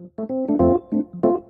Música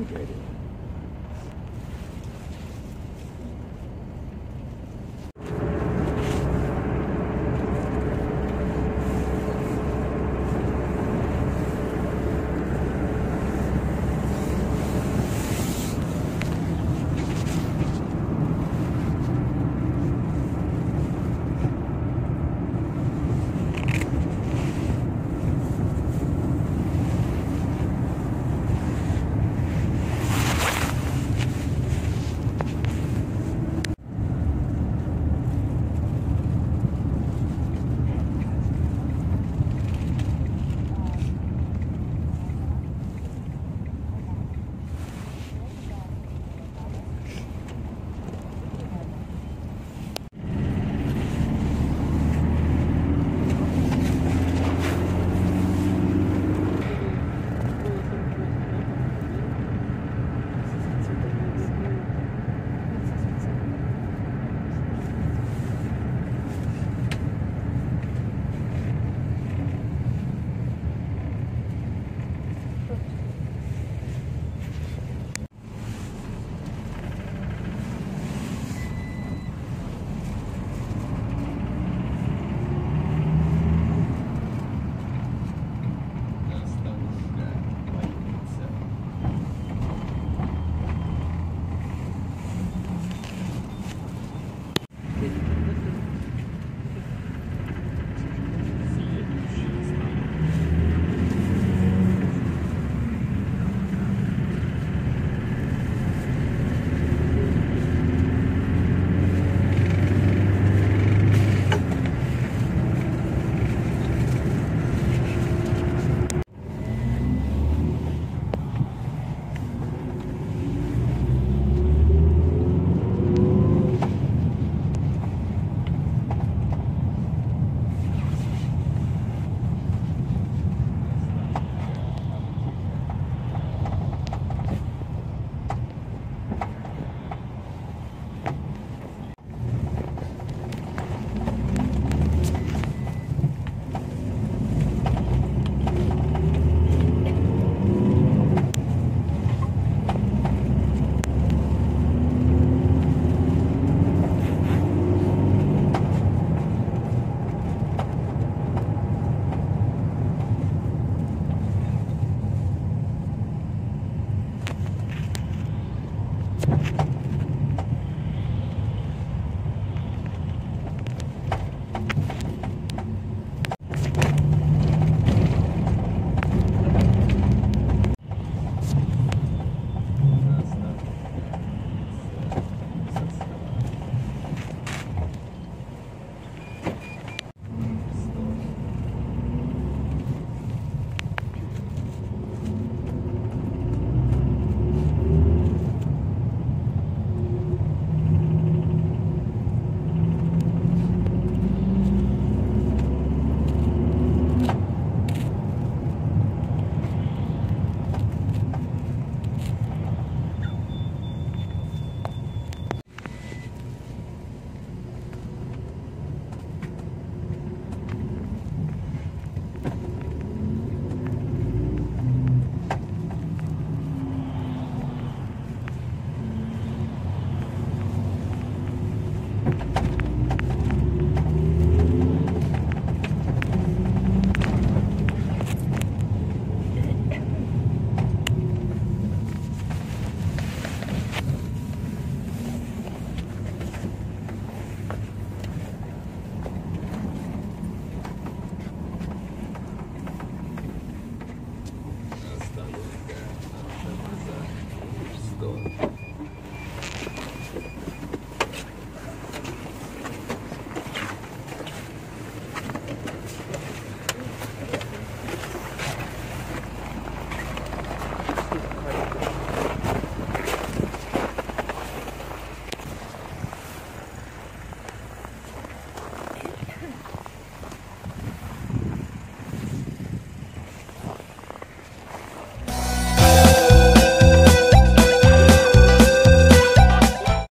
disintegrated.